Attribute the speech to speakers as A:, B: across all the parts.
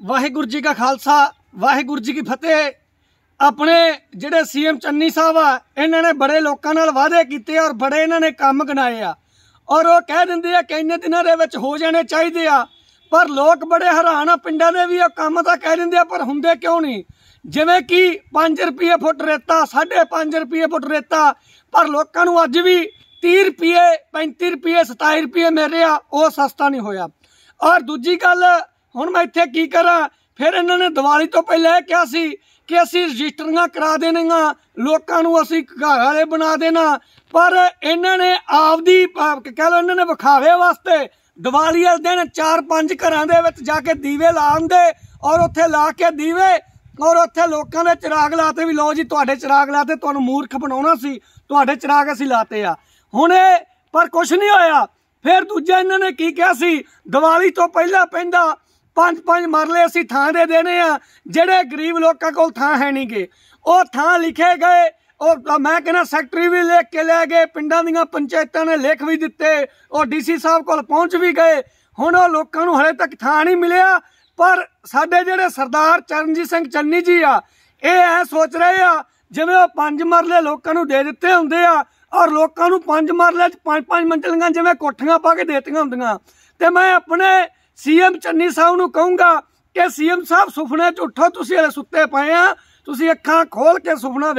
A: ਵਾਹਿਗੁਰੂ ਜੀ ਕਾ ਖਾਲਸਾ, ਵਾਹਿਗੁਰੂ ਜੀ ਕੀ ਫਤਿਹ। ਆਪਣੇ ਜਿਹੜੇ ਸੀਐਮ ਚੰਨੀ ਸਾਹਿਬ ਆ, ਇਹਨਾਂ ਨੇ ਬੜੇ ਲੋਕਾਂ ਨਾਲ ਵਾਅਦੇ ਕੀਤੇ ਔਰ ਬੜੇ ਇਹਨਾਂ ਨੇ ਕੰਮ ਗਨਾਏ ਆ। ਔਰ ਉਹ ਕਹਿ ਦਿੰਦੇ ਆ ਕਿ ਇੰਨੇ ਦਿਨਾਂ ਦੇ ਵਿੱਚ ਹੋ ਜਾਣੇ ਚਾਹੀਦੇ ਆ, ਪਰ ਲੋਕ ਬੜੇ ਹੈਰਾਨ ਆ, ਪਿੰਡਾਂ ਦੇ ਵੀ ਉਹ ਕੰਮ ਤਾਂ ਕਹਿ ਦਿੰਦੇ ਆ, ਪਰ ਹੁੰਦੇ ਕਿਉਂ ਨਹੀਂ? ਜਿਵੇਂ ਕਿ 5 ਰੁਪਏ ਫੁੱਟ ਰੇਤਾ 5.5 ਰੁਪਏ ਫੁੱਟ ਰੇਤਾ, ਪਰ ਲੋਕਾਂ ਨੂੰ ਅੱਜ ਵੀ 30 ਰੁਪਏ 35 ਰੁਪਏ 27 ਰੁਪਏ ਮਿਲ ਰਿਹਾ, ਉਹ ਸਸਤਾ ਨਹੀਂ ਹੋਇਆ। ਔਰ ਦੂਜੀ ਗੱਲ ਹੁਣ ਮੈਂ ਇੱਥੇ ਕੀ ਕਰਾਂ? ਫਿਰ ਇਹਨਾਂ ਨੇ ਦੀਵਾਲੀ ਤੋਂ ਪਹਿਲਾਂ ਇਹ ਕਿਹਾ ਸੀ ਕਿ ਅਸੀਂ ਰਜਿਸਟਰੀਆਂ ਕਰਾ ਦੇਣੀਆਂ, ਲੋਕਾਂ ਨੂੰ ਅਸੀਂ ਘਰ ਵਾਲੇ ਬਣਾ ਦੇਣਾ। ਪਰ ਇਹਨਾਂ ਨੇ ਆਪਦੀ ਕਹਿ ਲਓ ਇਹਨਾਂ ਨੇ ਵਿਖਾਵੇ ਵਾਸਤੇ ਦੀਵਾਲੀ ਵਾਲੇ ਦਿਨ ਚਾਰ ਪੰਜ ਘਰਾਂ ਦੇ ਵਿੱਚ ਜਾ ਕੇ ਦੀਵੇ ਲਾਉਂਦੇ ਔਰ ਉੱਥੇ ਲਾ ਕੇ ਦੀਵੇ ਔਰ ਉੱਥੇ ਲੋਕਾਂ ਦੇ ਚਿਰਾਗ ਲਾਤੇ ਵੀ ਲਓ ਜੀ, ਤੁਹਾਡੇ ਚਿਰਾਗ ਲਾਤੇ, ਤੁਹਾਨੂੰ ਮੂਰਖ ਬਣਾਉਣਾ ਸੀ, ਤੁਹਾਡੇ ਚਿਰਾਗ ਅਸੀਂ ਲਾਤੇ ਆ। ਹੁਣ ਇਹ, ਪਰ ਕੁਝ ਨਹੀਂ ਹੋਇਆ। ਫਿਰ ਦੂਜਾ ਇਹਨਾਂ ਨੇ ਕੀ ਕਿਹਾ ਸੀ? ਦੀਵਾਲੀ ਤੋਂ ਪਹਿਲਾਂ ਪੈਂਦਾ ਪੰਜ ਪੰਜ ਮਰਲੇ ਅਸੀਂ ਥਾਂ ਦੇ ਦੇਣੇ ਆ, ਜਿਹੜੇ ਗਰੀਬ ਲੋਕਾਂ ਕੋਲ ਥਾਂ ਹੈ ਨਹੀਂਗੇ ਉਹ ਥਾਂ ਲਿਖੇ ਗਏ, ਉਹ ਮੈਂ ਕਹਿੰਦਾ ਸੈਕਟਰੀ ਵੀ ਲਿਖ ਕੇ ਲੈ ਗਏ, ਪਿੰਡਾਂ ਦੀਆਂ ਪੰਚਾਇਤਾਂ ਨੇ ਲਿਖ ਵੀ ਦਿੱਤੇ, ਉਹ ਡੀਸੀ ਸਾਹਿਬ ਕੋਲ ਪਹੁੰਚ ਵੀ ਗਏ। ਹੁਣ ਉਹ ਲੋਕਾਂ ਨੂੰ ਹਲੇ ਤੱਕ ਥਾਂ ਨਹੀਂ ਮਿਲਿਆ, ਪਰ ਸਾਡੇ ਜਿਹੜੇ ਸਰਦਾਰ ਚਰਨਜੀਤ ਸਿੰਘ ਚੰਨੀ ਜੀ ਆ, ਇਹ ਐ ਸੋਚ ਰਹੇ ਆ, ਜਿਵੇਂ ਉਹ ਪੰਜ ਮਰਲੇ ਲੋਕਾਂ ਨੂੰ ਦੇ ਦਿੱਤੇ ਹੁੰਦੇ ਆ, ਔਰ ਲੋਕਾਂ ਨੂੰ ਪੰਜ ਮਰਲੇ ਚ ਪੰਜ ਪੰਜ ਮੰਜ਼ਲੀਆਂ ਜਿਵੇਂ ਕੋਠੀਆਂ ਪਾ ਕੇ ਦੇਤੀਆਂ ਹੁੰਦੀਆਂ। ਤੇ ਮੈਂ ਆਪਣੇ ਸੀਐਮ ਚੰਨੀ ਸਾਹਿਬ ਨੂੰ ਕਹੂੰਗਾ ਕਿ ਸੀਐਮ ਸਾਹਿਬ ਸੁਪਨੇ 'ਚ ਉੱਠੋ, ਤੁਸੀਂ ਹਲੇ ਸੁੱਤੇ ਪਏ ਆ, ਤੁਸੀਂ ਅੱਖਾਂ ਖੋਲ ਕੇ ਸੁਪਨਾ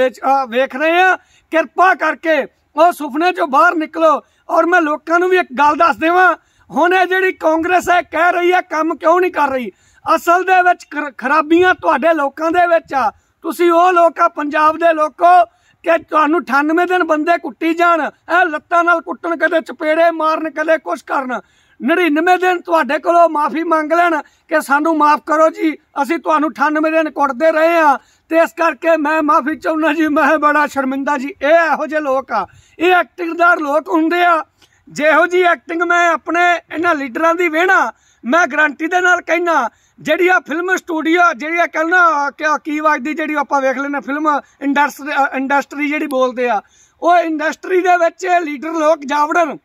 A: ਵੇਖ ਰਹੇ ਆ। ਕਿਰਪਾ ਕਰਕੇ ਉਹ ਸੁਪਨੇ 'ਚੋਂ ਬਾਹਰ ਨਿਕਲੋ। ਔਰ ਮੈਂ ਲੋਕਾਂ ਨੂੰ ਵੀ ਇੱਕ ਗੱਲ ਦੱਸ ਦੇਵਾਂ, ਹੁਣ ਇਹ ਜਿਹੜੀ ਕਾਂਗਰਸ ਹੈ, ਕਹਿ ਰਹੀ ਹੈ, ਕੰਮ ਕਿਉਂ ਨਹੀਂ ਕਰ ਰਹੀ? ਅਸਲ ਦੇ ਵਿੱਚ ਖਰਾਬੀਆਂ ਤੁਹਾਡੇ ਲੋਕਾਂ ਦੇ ਵਿੱਚ ਆ। ਤੁਸੀਂ ਉਹ ਲੋਕ ਆ, ਪੰਜਾਬ ਦੇ ਲੋਕੋ ਕਿ ਤੁਹਾਨੂੰ 98 ਦਿਨ ਬੰਦੇ ਕੁੱਟੀ ਜਾਣ ਇਹ ਲੱਤਾਂ ਨਾਲ ਕੁੱਟਣ, ਕਦੇ ਚਪੇੜੇ ਮਾਰਨ, ਕਦੇ ਕੁਛ ਕਰਨ। 99 ਦਿਨ ਤੁਹਾਡੇ ਕੋਲੋਂ ਮਾਫੀ ਮੰਗ ਲੈਣ ਕਿ ਸਾਨੂੰ ਮਾਫ ਕਰੋ ਜੀ। ਅਸੀਂ ਤੁਹਾਨੂੰ 98 ਦਿਨ ਕੁੱਟਦੇ ਰਹੇ ਆ ਤੇ ਇਸ ਕਰਕੇ ਮੈਂ ਮਾਫੀ ਚਾਹੁੰਦਾ ਜੀ। ਮੈਂ ਬੜਾ ਸ਼ਰਮਿੰਦਾ ਜੀ। ਇਹ ਇਹੋ ਜਿਹੇ ਲੋਕ ਆ। ਇਹ ਐਕਟਿੰਗਦਾਰ ਲੋਕ ਹੁੰਦੇ ਆ। ਜਿਹੋ ਜੀ ਐਕਟਿੰਗ ਮੈਂ ਆਪਣੇ ਇਹਨਾਂ ਲੀਡਰਾਂ ਦੀ ਵੇਣਾ ਮੈਂ ਗਰੰਟੀ ਦੇ ਨਾਲ ਕਹਿਣਾ ਜਿਹੜੀ ਆ ਫਿਲਮ ਸਟੂਡੀਓ ਜਿਹੜੀ ਆ ਕਹਿੰਦਾ ਕਿ ਕੀ ਵਜਦੀ, ਜਿਹੜੀ ਆਪਾਂ ਵੇਖ ਲੈਣਾ ਫਿਲਮ ਇੰਡਸਟਰੀ ਇੰਡਸਟਰੀ ਜਿਹੜੀ ਬੋਲਦੇ ਆ, ਉਹ ਇੰਡਸਟਰੀ ਦੇ ਵਿੱਚ ਲੀਡਰ ਲੋਕ ਜਾਵੜਨ।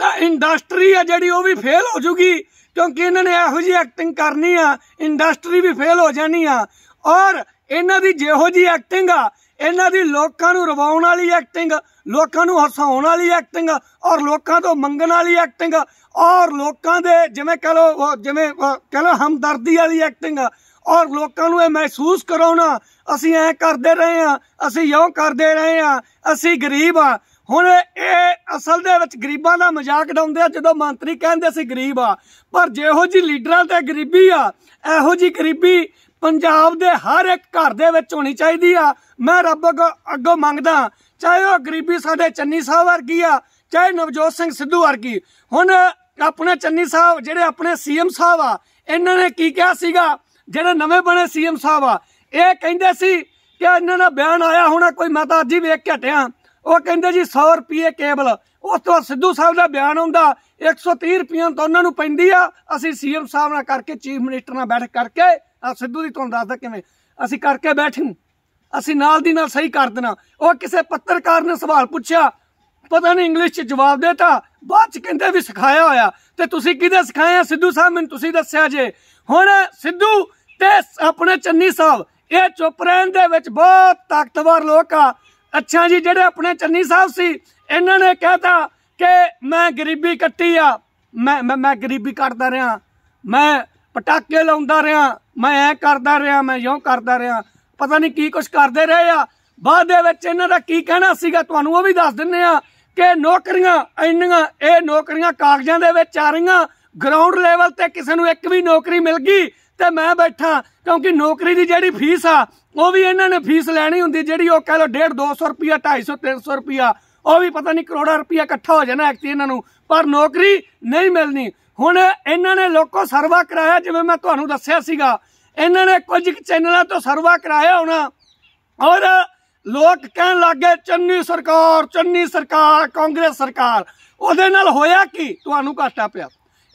A: ਤਾਂ ਇੰਡਸਟਰੀ ਆ ਜਿਹੜੀ ਉਹ ਵੀ ਫੇਲ ਹੋ ਜੂਗੀ, ਕਿਉਂਕਿ ਇਹਨਾਂ ਨੇ ਇਹੋ ਜਿਹੀ ਐਕਟਿੰਗ ਕਰਨੀ ਆ ਇੰਡਸਟਰੀ ਵੀ ਫੇਲ ਹੋ ਜਾਣੀ ਆ। ਔਰ ਇਹਨਾਂ ਦੀ ਜਿਹੋ ਜਿਹੀ ਐਕਟਿੰਗ ਆ, ਇਹਨਾਂ ਦੀ ਲੋਕਾਂ ਨੂੰ ਰਵਾਉਣ ਵਾਲੀ ਐਕਟਿੰਗ ਲੋਕਾਂ ਨੂੰ ਹਸਾਉਣ ਵਾਲੀ ਐਕਟਿੰਗ ਔਰ ਲੋਕਾਂ ਤੋਂ ਮੰਗਣ ਵਾਲੀ ਐਕਟਿੰਗ ਔਰ ਲੋਕਾਂ ਦੇ ਜਿਵੇਂ ਕਹ ਲੋ ਜਿਵੇਂ ਉਹ ਕਹ ਲੋ ਹਮਦਰਦੀ ਵਾਲੀ ਐਕਟਿੰਗ ਔਰ ਲੋਕਾਂ ਨੂੰ ਇਹ ਮਹਿਸੂਸ ਕਰਾਉਣਾ, ਅਸੀਂ ਐ ਕਰਦੇ ਰਹੇ ਆ, ਅਸੀਂ ਇਉਂ ਕਰਦੇ ਰਹੇ ਆ, ਅਸੀਂ ਗਰੀਬ ਆ ਹੁਣ ਇਹ ਅਸਲ ਦੇ ਵਿੱਚ ਗਰੀਬਾਂ ਦਾ ਮਜ਼ਾਕ ਉਡਾਉਂਦੇ ਆ, ਜਦੋਂ ਮੰਤਰੀ ਕਹਿੰਦੇ ਸੀ ਗਰੀਬ ਆ। ਪਰ ਜਿਹੋ ਜੀ ਲੀਡਰਾਂ ਤੇ ਗਰੀਬੀ ਆ, ਇਹੋ ਜੀ ਗਰੀਬੀ ਪੰਜਾਬ ਦੇ ਹਰ ਇੱਕ ਘਰ ਦੇ ਵਿੱਚ ਹੋਣੀ ਚਾਹੀਦੀ ਆ। ਮੈਂ ਰੱਬ ਅੱਗੋਂ ਅੱਗੋਂ ਮੰਗਦਾ, ਚਾਹੇ ਉਹ ਗਰੀਬੀ ਸਾਡੇ ਚੰਨੀ ਸਾਹਿਬ ਵਰਗੀ ਆ, ਚਾਹੇ ਨਵਜੋਤ ਸਿੰਘ ਸਿੱਧੂ ਵਰਗੀ। ਹੁਣ ਆਪਣੇ ਚੰਨੀ ਸਾਹਿਬ, ਜਿਹੜੇ ਆਪਣੇ ਸੀਐਮ ਸਾਹਿਬ ਆ, ਇਹਨਾਂ ਨੇ ਕੀ ਕਿਹਾ ਸੀਗਾ? ਜਿਹੜੇ ਨਵੇਂ ਬਣੇ ਸੀਐਮ ਸਾਹਿਬ ਆ, ਇਹ ਕਹਿੰਦੇ ਸੀ ਕਿ ਇਹਨਾਂ ਦਾ ਬਿਆਨ ਆਇਆ ਹੋਣਾ, ਕੋਈ ਮੈਂ ਤਾਂ ਅੱਜ ਹੀ ਵੇਖ ਕੇ ਹਟਿਆ। ਉਹ ਕਹਿੰਦੇ ਜੀ 100 ਰੁਪਏ ਕੇਬਲ। ਉਸ ਤੋਂ ਬਾਅਦ ਸਿੱਧੂ ਸਾਹਿਬ ਦਾ ਬਿਆਨ ਆਉਂਦਾ 130 ਰੁਪਏ ਤਾਂ ਉਹਨਾਂ ਨੂੰ ਪੈਂਦੀ ਆ। ਅਸੀਂ ਸੀਐਮ ਸਾਹਿਬ ਨਾਲ ਕਰਕੇ, ਚੀਫ ਮਿਨਿਸਟਰ ਨਾਲ ਬੈਠ ਕਰਕੇ, ਆ ਸਿੱਧੂ ਦੀ ਤੁਹਾਨੂੰ ਦੱਸਦਾ ਕਿਵੇਂ। ਅਸੀਂ ਕਰਕੇ ਬੈਠੇ ਅਸੀਂ ਨਾਲ ਦੀ ਨਾਲ ਸਹੀ ਕਰ ਦੇਣਾ। ਉਹ ਕਿਸੇ ਪੱਤਰਕਾਰ ਨੇ ਸਵਾਲ ਪੁੱਛਿਆ, ਪਤਾ ਨਹੀਂ ਇੰਗਲਿਸ਼ ਚ ਜਵਾਬ ਦੇਤਾ। ਬਾਅਦ ਚ ਕਹਿੰਦੇ ਵੀ ਸਿਖਾਇਆ ਹੋਇਆ। ਤੇ ਤੁਸੀਂ ਕਿਹਦੇ ਸਿਖਾਇਆ ਸਿੱਧੂ ਸਾਹਿਬ, ਮੈਨੂੰ ਤੁਸੀਂ ਦੱਸਿਆ ਜੇ। ਹੁਣ ਸਿੱਧੂ ਤੇ ਆਪਣੇ ਚੰਨੀ ਸਾਹਿਬ, ਇਹ ਚੁੱਪ ਰਹਿਣ ਦੇ ਵਿੱਚ ਬਹੁਤ ਤਾਕਤਵਰ ਲੋਕ ਆ। ਅੱਛਾ ਜੀ, ਜਿਹੜੇ ਆਪਣੇ ਚੰਨੀ ਸਾਹਿਬ ਸੀ, ਇਹਨਾਂ ਨੇ ਕਹਿਤਾ ਕਿ ਮੈਂ ਗਰੀਬੀ ਕੱਟੀ ਆ। ਮੈਂ ਮੈਂ ਮੈਂ ਗਰੀਬੀ ਕੱਟਦਾ ਰਿਹਾ। ਮੈਂ ਪਟਾਕੇ ਲਾਉਂਦਾ ਰਿਹਾ। ਮੈਂ ਐ ਕਰਦਾ ਰਿਹਾ, ਮੈਂ ਯੋਂ ਕਰਦਾ ਰਿਹਾ। ਪਤਾ ਨਹੀਂ ਕੀ ਕੁਝ ਕਰਦੇ ਰਹੇ ਆ। ਬਾਅਦ ਦੇ ਵਿੱਚ ਇਹਨਾਂ ਦਾ ਕੀ ਕਹਿਣਾ ਸੀਗਾ, ਤੁਹਾਨੂੰ ਉਹ ਵੀ ਦੱਸ ਦਿੰਨੇ ਆ ਕਿ ਨੌਕਰੀਆਂ ਇੰਨੀਆਂ, ਇਹ ਨੌਕਰੀਆਂ ਕਾਗਜ਼ਾਂ ਦੇ ਵਿੱਚ ਆ ਰਹੀਆਂ। ਗਰਾਊਂਡ ਲੈਵਲ ਤੇ ਕਿਸੇ ਨੂੰ ਇੱਕ ਵੀ ਨੌਕਰੀ ਮਿਲ ਗਈ। ਤੇ ਮੈਂ ਬੈਠਾ, ਕਿਉਂਕਿ ਨੌਕਰੀ ਦੀ ਜਿਹੜੀ ਫੀਸ ਆ, ਉਹ ਵੀ ਇਹਨਾਂ ਨੇ ਫੀਸ ਲੈਣੀ ਹੁੰਦੀ, ਜਿਹੜੀ ਉਹ ਕਹ ਲੋ 1.5 200 ਰੁਪਿਆ 250 300 ਰੁਪਿਆ ਉਹ ਵੀ ਪਤਾ ਨਹੀਂ ਕਰੋੜਾ ਰੁਪਿਆ ਇਕੱਠਾ ਹੋ ਜਾਣਾ ਐਕਤੀ ਇਹਨਾਂ ਨੂੰ, ਪਰ ਨੌਕਰੀ ਨਹੀਂ ਮਿਲਣੀ। ਹੁਣ ਇਹਨਾਂ ਨੇ ਲੋਕੋ ਸਰਵਾ ਕਰਾਇਆ, ਜਿਵੇਂ ਮੈਂ ਤੁਹਾਨੂੰ ਦੱਸਿਆ ਸੀਗਾ। ਇਹਨਾਂ ਨੇ ਕੁਝ ਕੁ ਚੈਨਲਾਂ ਤੋਂ ਸਰਵਾ ਕਰਾਇਆ ਹੋਣਾ। ਔਰ ਲੋਕ ਕਹਿਣ ਲੱਗੇ ਚੰਨੀ ਸਰਕਾਰ ਚੰਨੀ ਸਰਕਾਰ, ਕਾਂਗਰਸ ਸਰਕਾਰ। ਉਹਦੇ ਨਾਲ ਹੋਇਆ ਕੀ? ਤੁਹਾਨੂੰ ਘਾਟਾ ਪਿਆ।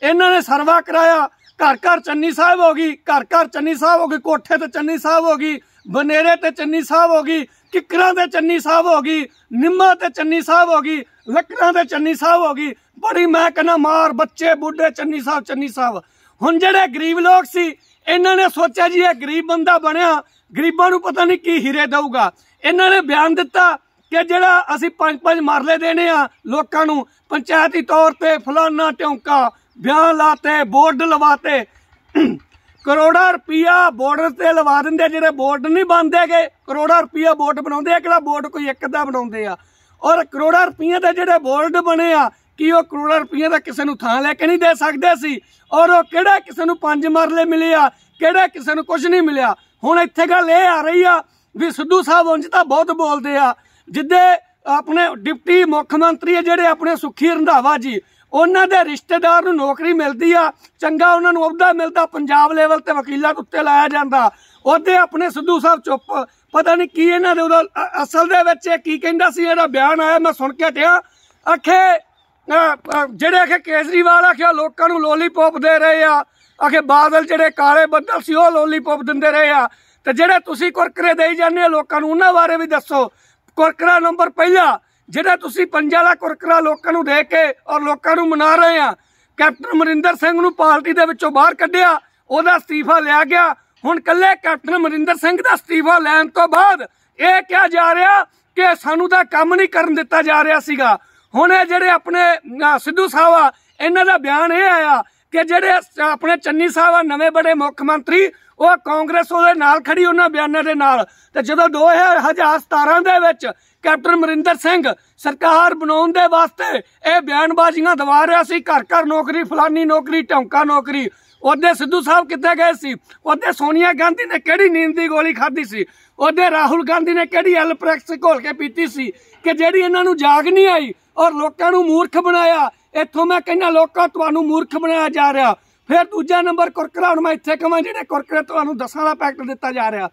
A: ਇਹਨਾਂ ਨੇ ਸਰਵਾ ਕਰਾਇਆ। ਘਰ ਘਰ ਚੰਨੀ ਸਾਹਿਬ ਹੋ ਗਈ, ਘਰ ਘਰ ਚੰਨੀ ਸਾਹਿਬ ਹੋ ਗਈ, ਕੋਠੇ ਤੇ ਚੰਨੀ ਸਾਹਿਬ ਹੋ ਗਈ ਬਨੇਰੇ ਤੇ ਚੰਨੀ ਸਾਹਿਬ ਹੋ ਗਈ, ਕਿਕਰਾਂ ਤੇ ਚੰਨੀ ਸਾਹਿਬ ਹੋ ਗਈ, ਨਿੰਮਾ ਤੇ ਚੰਨੀ ਸਾਹਿਬ ਹੋ ਗਈ, ਲੱਕੜਾਂ ਤੇ ਚੰਨੀ ਸਾਹਿਬ ਹੋ ਗਈ। ਬੜੀ ਮੈਂ ਕਹਿੰਦਾ ਮਾਰ ਬੱਚੇ, ਬੁੱਢੇ, ਚੰਨੀ ਸਾਹਿਬ ਚੰਨੀ ਸਾਹਿਬ। ਹੁਣ ਜਿਹੜੇ ਗਰੀਬ ਲੋਕ ਸੀ, ਇਹਨਾਂ ਨੇ ਸੋਚਿਆ ਜੀ ਇਹ ਗਰੀਬ ਬੰਦਾ ਬਣਿਆ, ਗਰੀਬਾਂ ਨੂੰ ਪਤਾ ਨਹੀਂ ਕੀ ਹੀਰੇ ਦੇਊਗਾ। ਇਹਨਾਂ ਨੇ ਬਿਆਨ ਦਿੱਤਾ ਕਿ ਜਿਹੜਾ ਅਸੀਂ ਪੰਜ ਪੰਜ ਮਰਲੇ ਦੇਣੇ ਆ ਲੋਕਾਂ ਨੂੰ, ਪੰਚਾਇਤੀ ਤੌਰ ਤੇ ਫਲਾਨਾ ਟਿਉਂਕਾ ਵਿਆਹ ਲਾਤੇ, ਬੋਰਡ ਲਵਾਤੇ। ਕਰੋੜਾ ਰੁਪਈਆ ਬਾਰਡਰ ਤੇ ਲਵਾ ਦਿੰਦੇ ਜਿਹੜੇ ਬੋਰਡ ਨਹੀਂ ਬੰਦੇਗੇ ਕਰੋੜਾ ਰੁਪਈਆ ਬੋਰਡ ਬਣਾਉਂਦੇ ਆ ਕਿਹੜਾ ਬੋਰਡ ਕੋਈ ਇੱਕ ਦਾ ਬਣਾਉਂਦੇ ਆ। ਔਰ ਕਰੋੜਾ ਰੁਪਈਆ ਦੇ ਜਿਹੜੇ ਬੋਰਡ ਬਣੇ ਆ, ਕਿ ਉਹ ਕਰੋੜਾ ਰੁਪਈਆ ਦਾ ਕਿਸੇ ਨੂੰ ਥਾਂ ਲੈ ਕੇ ਨਹੀਂ ਦੇ ਸਕਦੇ ਸੀ? ਔਰ ਉਹ ਕਿਹੜਾ ਕਿਸੇ ਨੂੰ ਪੰਜ ਮਰਲੇ ਮਿਲੇ ਆ ਕਿਹੜਾ ਕਿਸੇ ਨੂੰ ਕੁਝ ਨਹੀਂ ਮਿਲਿਆ? ਹੁਣ ਇੱਥੇ ਗੱਲ ਇਹ ਆ ਰਹੀ ਆ ਵੀ ਸਿੱਧੂ ਸਾਹਿਬ ਉਂਝ ਤਾਂ ਬਹੁਤ ਬੋਲਦੇ ਆ। ਜਿੱਦੇ ਆਪਣੇ ਡਿਪਟੀ ਮੁੱਖ ਮੰਤਰੀ ਆ, ਜਿਹੜੇ ਆਪਣੇ ਸੁਖੀ ਰੰਧਾਵਾ ਜੀ ਉਹਨਾਂ ਦੇ ਰਿਸ਼ਤੇਦਾਰ ਨੂੰ ਨੌਕਰੀ ਮਿਲਦੀ ਆ, ਚੰਗਾ ਉਹਨਾਂ ਨੂੰ ਅਹੁਦਾ ਮਿਲਦਾ, ਪੰਜਾਬ ਲੈਵਲ ਤੇ ਵਕੀਲਾਂ ਦੇ ਉੱਤੇ ਲਾਇਆ ਜਾਂਦਾ। ਉਹਦੇ ਆਪਣੇ ਸਿੱਧੂ ਸਾਹਿਬ ਚੁੱਪ, ਪਤਾ ਨਹੀਂ ਕੀ ਇਹਨਾਂ ਦੇ ਉਹਦਾ ਅਸਲ ਦੇ ਵਿੱਚ ਇਹ ਕੀ ਕਹਿੰਦਾ ਸੀ, ਇਹਦਾ ਬਿਆਨ ਆਇਆ, ਮੈਂ ਸੁਣ ਕੇ ਹਟਿਆ। ਆਖੇ ਜਿਹੜੇ ਆਖੇ ਕੇਜਰੀਵਾਲ ਆਖਿਆ ਲੋਕਾਂ ਨੂੰ ਲੋਲੀਪੌਪ ਦੇ ਰਹੇ ਆ। ਅਖੇ ਬਾਦਲ ਜਿਹੜੇ ਕਾਲੇ ਬੱਦਲ ਸੀ, ਉਹ ਲੋਲੀਪੌਪ ਦਿੰਦੇ ਰਹੇ ਆ। ਤੇ ਜਿਹੜੇ ਤੁਸੀਂ ਕੁਰਕਰੇ ਦੇਈ ਜਾਂਦੇ ਲੋਕਾਂ ਨੂੰ, ਉਹਨਾਂ ਬਾਰੇ ਵੀ ਦੱਸੋ। ਕੁਰਕਰਾ ਨੰਬਰ ਪਹਿਲਾ ਜਿਹੜਾ ਤੁਸੀਂ ਪੰਜਾ ਵਾਲਾ ਕੁਰਕਰਾ ਲੋਕਾਂ ਨੂੰ ਦੇ ਕੇ ਔਰ ਲੋਕਾਂ ਨੂੰ ਮਨਾ ਰਹੇ ਆ, ਕੈਪਟਨ ਅਮਰਿੰਦਰ ਸਿੰਘ ਨੂੰ ਪਾਰਟੀ ਦੇ ਵਿੱਚੋਂ ਬਾਹਰ ਕੱਢਿਆ, ਉਹਦਾ ਅਸਤੀਫਾ ਲਿਆ ਗਿਆ। ਹੁਣ ਕੱਲੇ ਕੈਪਟਨ ਅਮਰਿੰਦਰ ਸਿੰਘ ਦਾ ਅਸਤੀਫਾ ਲੈਣ ਤੋਂ ਬਾਅਦ ਇਹ ਕਿਹਾ ਜਾ ਰਿਹਾ ਕਿ ਸਾਨੂੰ ਤਾਂ ਕੰਮ ਨਹੀਂ ਕਰਨ ਦਿੱਤਾ ਜਾ ਰਿਹਾ ਸੀਗਾ। ਹੁਣ ਇਹ ਜਿਹੜੇ ਆਪਣੇ ਸਿੱਧੂ ਸਾਹਿਬ ਆ, ਇਹਨਾਂ ਦਾ ਬਿਆਨ ਇਹ ਆਇਆ ਕਿ ਜਿਹੜੇ ਆਪਣੇ ਚੰਨੀ ਸਾਹਿਬ ਆ, ਨਵੇਂ ਬੜੇ ਮੁੱਖ ਮੰਤਰੀ, ਉਹ ਕਾਂਗਰਸ ਉਹਦੇ ਨਾਲ ਖੜੀ, ਉਹਨਾਂ ਬਿਆਨਾਂ ਦੇ ਨਾਲ। ਤੇ ਜਦੋਂ 2017 ਦੇ ਵਿੱਚ ਕੈਪਟਨ ਅਮਰਿੰਦਰ ਸਿੰਘ ਸਰਕਾਰ ਬਣਾਉਣ ਦੇ ਵਾਸਤੇ ਇਹ ਬਿਆਨਬਾਜ਼ੀਆਂ ਦਵਾ ਰਿਹਾ ਸੀ। ਘਰ ਘਰ ਨੌਕਰੀ, ਫਲਾਨੀ ਨੌਕਰੀ, ਢੌਂਕਾ ਨੌਕਰੀ। ਉਹਦੇ ਸਿੱਧੂ ਸਾਹਿਬ ਕਿੱਥੇ ਗਏ ਸੀ? ਉਹਦੇ ਸੋਨੀਆ ਗਾਂਧੀ ਨੇ ਕਿਹੜੀ ਨੀਂਦ ਦੀ ਗੋਲੀ ਖਾਧੀ ਸੀ? ਉਹਦੇ ਰਾਹੁਲ ਗਾਂਧੀ ਨੇ ਕਿਹੜੀ ਐਲਪ੍ਰੈਕਸ ਘੋਲ ਕੇ ਪੀਤੀ ਸੀ? ਕਿ ਜਿਹੜੀ ਇਹਨਾਂ ਨੂੰ ਜਾਗ ਨਹੀਂ ਆਈ ਔਰ ਲੋਕਾਂ ਨੂੰ ਮੂਰਖ ਬਣਾਇਆ? ਇੱਥੋਂ ਮੈਂ ਕਹਿੰਦਾ, ਲੋਕਾਂ ਤੁਹਾਨੂੰ ਮੂਰਖ ਬਣਾਇਆ ਜਾ ਰਿਹਾ। ਫਿਰ ਦੂਜਾ ਨੰਬਰ ਕੁਰਕਰਾ, ਹੁਣ ਮੈਂ ਇੱਥੇ ਕਹਾਂ ਜਿਹੜੇ ਕੁਰਕਰੇ ਤੁਹਾਨੂੰ ਦਸਾਂ ਦਾ ਪੈਕਟ ਦਿੱਤਾ ਜਾ ਰਿਹਾ।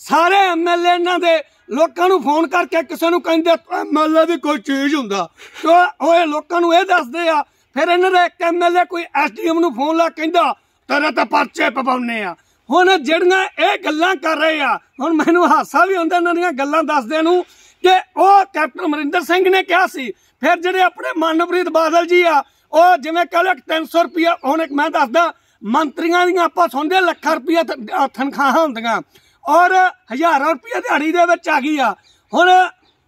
A: ਸਾਰੇ ਐਮਐਲਏ ਇਹਨਾਂ ਦੇ ਲੋਕਾਂ ਨੂੰ ਫੋਨ ਕਰਕੇ ਕਿਸੇ ਨੂੰ ਕਹਿੰਦੇ ਐਮਐਲਏ ਦੀ ਕੋਈ ਚੀਜ਼ ਹੁੰਦਾ। ਤੇ ਉਹ ਇਹ ਲੋਕਾਂ ਨੂੰ ਇਹ ਦੱਸਦੇ ਆ, ਫਿਰ ਇਹਨਾਂ ਦਾ ਇੱਕ ਐਮਐਲਏ ਕੋਈ ਐਸਡੀਐਮ ਨੂੰ ਫੋਨ ਲਾ ਕੇ ਕਹਿੰਦਾ, ਤੇਰੇ ਤਾਂ ਪਰਚੇ ਪਵਾਉਨੇ ਆ। ਹੁਣ ਜਿਹੜੀਆਂ ਇਹ ਗੱਲਾਂ ਕਰ ਰਹੇ ਆ, ਹੁਣ ਮੈਨੂੰ ਹਾਸਾ ਵੀ ਹੁੰਦਾ ਇਹਨਾਂ ਦੀਆਂ ਗੱਲਾਂ ਦੱਸਦਿਆਂ ਨੂੰ। ਕਿ ਉਹ ਕੈਪਟਨ ਅਮਰਿੰਦਰ ਸਿੰਘ ਨੇ ਕਿਹਾ ਸੀ, ਫਿਰ ਜਿਹੜੇ ਆਪਣੇ ਮਨਪ੍ਰੀਤ ਬਾਦਲ ਜੀ ਆ, ਉਹ ਜਿਵੇਂ ਕਹ ਲਓ 300 ਰੁਪਿਆ ਹੁਣ ਇੱਕ ਮੈਂ ਦੱਸਦਾ, ਮੰਤਰੀਆਂ ਦੀਆਂ ਆਪਾਂ ਸੁਣਦੇ ਲੱਖਾਂ ਰੁਪਿਆ ਤਨਖਾਹਾਂ ਹੁੰਦੀਆਂ। ਔਰ ਹਜ਼ਾਰਾਂ ਰੁਪਏ ਦਿਹਾੜੀ ਦੇ ਵਿੱਚ ਆ ਗਈ ਆ। ਹੁਣ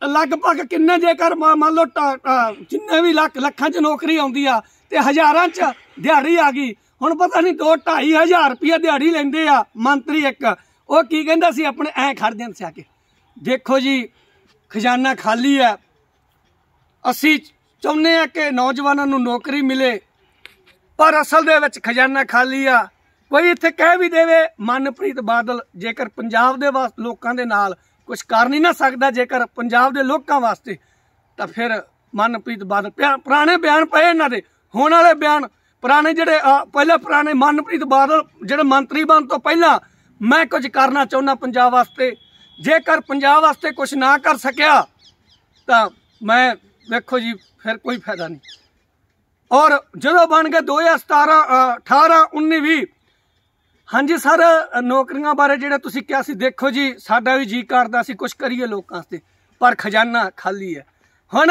A: ਲਗਭਗ ਕਿੰਨੇ ਜੇਕਰ ਮੰਨ ਲਓ ਟ- ਜਿੰਨੇ ਵੀ ਲੱਖ ਲੱਖਾਂ 'ਚ ਨੌਕਰੀ ਆਉਂਦੀ ਆ ਤੇ ਹਜ਼ਾਰਾਂ 'ਚ ਦਿਹਾੜੀ ਆ ਗਈ। ਹੁਣ ਪਤਾ ਨਹੀਂ 2 2500 ਰੁਪਏ ਦਿਹਾੜੀ ਲੈਂਦੇ ਆ ਮੰਤਰੀ ਇੱਕ। ਉਹ ਕੀ ਕਹਿੰਦਾ ਸੀ ਆਪਣੇ ਐ ਖੜਦੇ ਨੇ ਸਿਆ ਕੇ। ਦੇਖੋ ਜੀ, ਖਜ਼ਾਨਾ ਖਾਲੀ ਹੈ ਅਸੀਂ ਚਾਹੁੰਦੇ ਆ ਕਿ ਨੌਜਵਾਨਾਂ ਨੂੰ ਨੌਕਰੀ ਮਿਲੇ, ਪਰ ਅਸਲ ਦੇ ਵਿੱਚ ਖਜ਼ਾਨਾ ਖਾਲੀ ਆ। ਕੋਈ ਇੱਥੇ ਕਹਿ ਵੀ ਦੇਵੇ ਮਨਪ੍ਰੀਤ ਬਾਦਲ ਜੇਕਰ ਪੰਜਾਬ ਦੇ ਵਾਸ ਲੋਕਾਂ ਦੇ ਨਾਲ ਕੁਝ ਕਰ ਨਹੀਂ ਨਾ ਸਕਦਾ ਜੇਕਰ ਪੰਜਾਬ ਦੇ ਲੋਕਾਂ ਵਾਸਤੇ ਤਾਂ ਫਿਰ ਮਨਪ੍ਰੀਤ ਬਾਦਲ ਪੁਰਾਣੇ ਬਿਆਨ ਪਏ ਇਹਨਾਂ ਦੇ। ਹੁਣ ਵਾਲੇ ਬਿਆਨ ਪੁਰਾਣੇ ਜਿਹੜੇ ਅ, ਪਹਿਲੇ ਪੁਰਾਣੇ ਮਨਪ੍ਰੀਤ ਬਾਦਲ ਜਿਹੜੇ ਮੰਤਰੀ ਬਣ ਤੋਂ ਪਹਿਲਾਂ ਮੈਂ ਕੁਝ ਕਰਨਾ ਚਾਹੁੰਦਾ ਪੰਜਾਬ ਵਾਸਤੇ। ਜੇਕਰ ਪੰਜਾਬ ਵਾਸਤੇ ਕੁਝ ਨਾ ਕਰ ਸਕਿਆ ਤਾਂ ਮੈਂ ਵੇਖੋ ਜੀ ਫਿਰ ਕੋਈ ਫਾਇਦਾ ਨਹੀਂ। ਔਰ ਜਦੋਂ ਬਣ ਗਏ 2017 ਅ, 18 19 20 ਹਾਂਜੀ ਸਰ ਨੌਕਰੀਆਂ ਬਾਰੇ ਜਿਹੜਾ ਤੁਸੀਂ ਕਿਹਾ ਸੀ, ਦੇਖੋ ਜੀ, ਸਾਡਾ ਵੀ ਜੀ ਕਰਦਾ ਸੀ ਕੁਝ ਕਰੀਏ ਲੋਕਾਂ ਵਾਸਤੇ, ਪਰ ਖਜ਼ਾਨਾ ਖਾਲੀ ਹੈ। ਹੁਣ,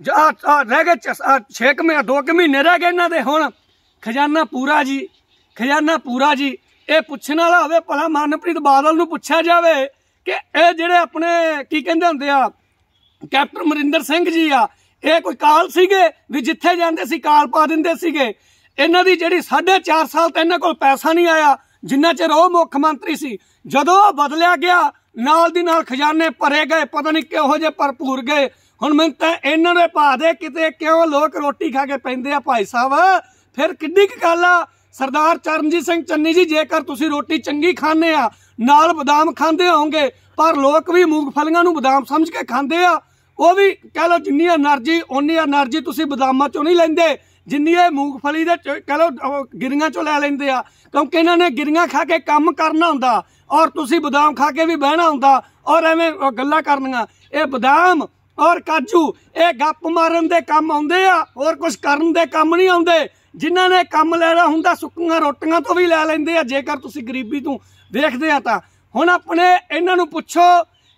A: ਜ- ਆਹ- ਆਹ ਰਹਿ ਗਏ 6 ਮਹੀਨੇ 2 ਮਹੀਨੇ ਰਹਿ ਗਏ ਇਹਨਾਂ ਦੇ, ਹੁਣ ਖਜ਼ਾਨਾ ਪੂਰਾ ਜੀ, ਖਜ਼ਾਨਾ ਪੂਰਾ ਜੀ, ਇਹ ਪੁੱਛਣ ਵਾਲਾ ਹੋਵੇ, ਭਲਾ ਮਨਪ੍ਰੀਤ ਬਾਦਲ ਨੂੰ ਪੁੱਛਿਆ ਜਾਵੇ ਕਿ ਇਹ ਜਿਹੜੇ ਆਪਣੇ, ਕੀ ਕਹਿੰਦੇ ਹੁੰਦੇ ਆ, ਕੈਪਟਨ ਅਮਰਿੰਦਰ ਸਿੰਘ ਜੀ ਆ, ਇਹ ਕੋਈ ਕਾਲ ਸੀਗੇ ਵੀ ਜਿੱਥੇ ਜਾਂਦੇ ਸੀ, ਕਾਲ ਪਾ ਦਿੰਦੇ ਸੀਗੇ? ਇਹਨਾਂ ਦੀ ਜਿਹੜੀ 4.5 ਸਾਲ ਤੋਂ ਇਹਨਾਂ ਕੋਲ ਪੈਸਾ ਨਹੀਂ ਆਇਆ, ਜਿੰਨਾ ਚਿਰ ਉਹ ਮੁੱਖ ਮੰਤਰੀ ਸੀ, ਜਦੋਂ ਬਦਲਿਆ ਗਿਆ, ਨਾਲ ਦੀ ਨਾਲ ਖਜ਼ਾਨੇ ਭਰੇ ਗਏ, ਪਤਾ ਨਹੀਂ ਕਿਹੋ ਜਿਹੇ ਭਰਪੂਰ ਗਏ। ਹੁਣ ਮੈਂ ਤਾਂ ਇਹਨਾਂ ਦੇ ਭਾ ਦੇ ਕਿਤੇ ਕਿਉਂ ਲੋਕ ਰੋਟੀ ਖਾ ਕੇ ਪੈਂਦੇ ਆ ਭਾਈ ਸਾਹਿਬ? ਫਿਰ ਕਿੱਡੀ ਕੁ ਗੱਲ ਆ? ਸਰਦਾਰ ਚਰਨਜੀਤ ਸਿੰਘ ਚੰਨੀ ਜੀ, ਜੇਕਰ ਤੁਸੀਂ ਰੋਟੀ ਚੰਗੀ ਖਾਂਦੇ ਆ, ਨਾਲ ਬਦਾਮ ਖਾਂਦੇ ਹੋਵੋਗੇ, ਪਰ ਲੋਕ ਵੀ ਮੂੰਗਫਲੀਆਂ ਨੂੰ ਬਦਾਮ ਸਮਝ ਕੇ ਖਾਂਦੇ ਆ। ਉਹ ਵੀ ਕਹਿ ਲਓ ਜਿੰਨੀ એનર્ਜੀ, ਓਨੀ એનર્ਜੀ ਤੁਸੀਂ ਬਦਾਮਾਂ ਚੋਂ ਨਹੀਂ ਲੈਂਦੇ। ਜਿੰਨੀ ਇਹ ਮੂੰਗਫਲੀ ਦੇ ਚ- ਕਹਿ ਲਓ ਗਿਰੀਆਂ ਚੋਂ ਲੈ ਲੈਂਦੇ ਆ, ਕਿਉਂਕਿ ਇਹਨਾਂ ਨੇ ਗਿਰੀਆਂ ਖਾ ਕੇ ਕੰਮ ਕਰਨਾ ਹੁੰਦਾ ਔਰ ਤੁਸੀਂ ਬਦਾਮ ਖਾ ਕੇ ਵੀ ਬਹਿਣਾ ਹੁੰਦਾ ਔਰ ਐਵੇਂ ਗੱਲਾਂ ਕਰਨੀਆਂ। ਇਹ ਬਦਾਮ ਔਰ ਕਾਜੂ, ਇਹ ਗੱਪ ਮਾਰਨ ਦੇ ਕੰਮ ਆਉਂਦੇ ਆ, ਹੋਰ ਕੁਝ ਕਰਨ ਦੇ ਕੰਮ ਨਹੀਂ ਆਉਂਦੇ। ਜਿਨ੍ਹਾਂ ਨੇ ਕੰਮ ਲੈਣਾ ਹੁੰਦਾ, ਸੁੱਕੀਆਂ ਰੋਟੀਆਂ ਤੋਂ ਵੀ ਲੈ ਲੈਂਦੇ ਆ, ਜੇਕਰ ਤੁਸੀਂ ਗਰੀਬੀ ਤੋਂ ਵੇਖਦੇ ਆ ਤਾਂ। ਹੁਣ ਆਪਣੇ ਇਹਨਾਂ ਨੂੰ ਪੁੱਛੋ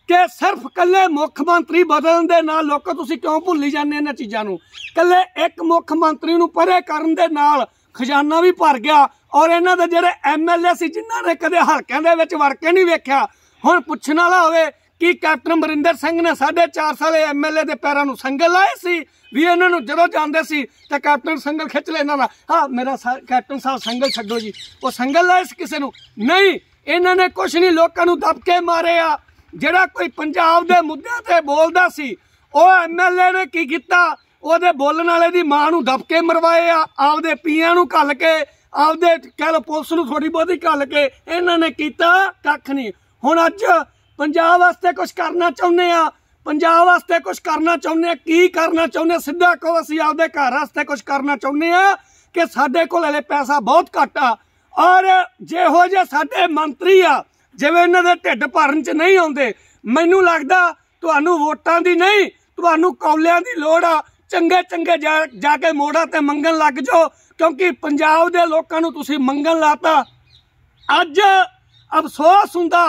A: ਕਿ ਸਿਰਫ ਕੱਲੇ ਮੁੱਖ ਮੰਤਰੀ ਬਦਲਣ ਦੇ ਨਾਲ ਲੋਕੋ ਤੁਸੀਂ ਕਿਉਂ ਭੁੱਲੀ ਜਾਂਦੇ ਇਹਨਾਂ ਚੀਜ਼ਾਂ ਨੂੰ? ਕੱਲੇ ਇੱਕ ਮੁੱਖ ਮੰਤਰੀ ਨੂੰ ਪਰੇ ਕਰਨ ਦੇ ਨਾਲ ਖਜ਼ਾਨਾ ਵੀ ਭਰ ਗਿਆ ਔਰ ਇਹਨਾਂ ਦੇ ਜਿਹੜੇ ਐਮਐਲਏ ਸੀ ਜਿਨ੍ਹਾਂ ਨੇ ਕਦੇ ਹਲਕਿਆਂ ਦੇ ਵਿੱਚ ਵੜ ਕੇ ਨਹੀਂ ਵੇਖਿਆ, ਹੁਣ ਪੁੱਛਣ ਵਾਲਾ ਹੋਵੇ ਕਿ ਕੈਪਟਨ ਅਮਰਿੰਦਰ ਸਿੰਘ ਨੇ 4.5 ਸਾਲੇ ਐਮਐਲਏ ਦੇ ਪੈਰਾਂ ਨੂੰ ਸੰਗਲ ਲਾਏ ਸੀ, ਵੀ ਇਹਨਾਂ ਨੂੰ ਜਦੋਂ ਜਾਂਦੇ ਸੀ ਤਾਂ ਕੈਪਟਨ ਸੰਗਲ ਖਿੱਚ ਲੈਣਾ ਦਾ। ਹਾਂ ਮੇਰਾ ਸਾ- ਕੈਪਟਨ ਸਾਹਿਬ ਸੰਗਲ ਛੱਡੋ ਜੀ। ਉਹ ਸੰਗਲ ਲਾਏ ਸੀ ਕਿਸੇ ਨੂੰ? ਨਹੀਂ, ਇਹਨਾਂ ਨੇ ਕੁਛ ਨਹੀਂ, ਲੋਕਾਂ ਨੂੰ ਦਬਕੇ ਮਾਰੇ ਆ। ਜਿਹੜਾ ਕੋਈ ਪੰਜਾਬ ਦੇ ਮੁੱਦਿਆਂ ਤੇ ਬੋਲਦਾ ਸੀ, ਉਹ ਐਮਐਲਏ ਨੇ ਕੀ ਕੀਤਾ? ਉਹਦੇ ਬੋਲਣ ਵਾਲੇ ਦੀ ਮਾਂ ਨੂੰ ਦਬਕੇ ਮਰਵਾਏ ਆ, ਆਪਦੇ ਪੀਆਂ ਨੂੰ ਘੱਲ ਕੇ, ਆਪਦੇ ਕਹਿ ਲਓ ਪੁਲਿਸ ਨੂੰ ਥੋੜੀ ਬਹੁਤੀ ਘੱਲ ਕੇ ਇਹਨਾਂ ਨੇ ਕੀਤਾ ਕੱਖ ਨਹੀਂ। ਹੁਣ ਅੱਜ ਪੰਜਾਬ ਵਾਸਤੇ ਕੁਝ ਕਰਨਾ ਚਾਹੁੰਦੇ ਆ, ਪੰਜਾਬ ਵਾਸਤੇ ਕੁਝ ਕਰਨਾ ਚਾਹੁੰਦੇ ਆ, ਕੀ ਕਰਨਾ ਚਾਹੁੰਦੇ ਸਿੱਧਾ ਕਹੋ, ਅਸੀਂ ਆਪਦੇ ਘਰ ਵਾਸਤੇ ਕੁਝ ਕਰਨਾ ਚਾਹੁੰਦੇ ਆ ਕਿ ਸਾਡੇ ਕੋਲ ਹਲੇ ਪੈਸਾ ਬਹੁਤ ਘੱਟ ਆ। ਔਰ ਜਿਹੋ ਜਿਹੇ ਸਾਡੇ ਮੰਤਰੀ ਆ ਜਿਵੇਂ ਇਹਨਾਂ ਦੇ ਢਿੱਡ ਭਰਨ ਚ ਨਹੀਂ ਆਉਂਦੇ, ਮੈਨੂੰ ਲੱਗਦਾ ਤੁਹਾਨੂੰ ਵੋਟਾਂ ਦੀ ਨਹੀਂ, ਤੁਹਾਨੂੰ ਕੌਲਿਆਂ ਦੀ ਲੋੜ ਆ। ਚੰਗੇ ਚੰਗੇ ਜਾ ਜਾ ਕੇ ਮੋੜਾਂ ਤੇ ਮੰਗਣ ਲੱਗ ਜਾਓ, ਕਿਉਂਕਿ ਪੰਜਾਬ ਦੇ ਲੋਕਾਂ ਨੂੰ ਤੁਸੀਂ ਮੰਗਣ ਲਾਤਾ। ਅੱਜ ਅਫਸੋਸ ਹੁੰਦਾ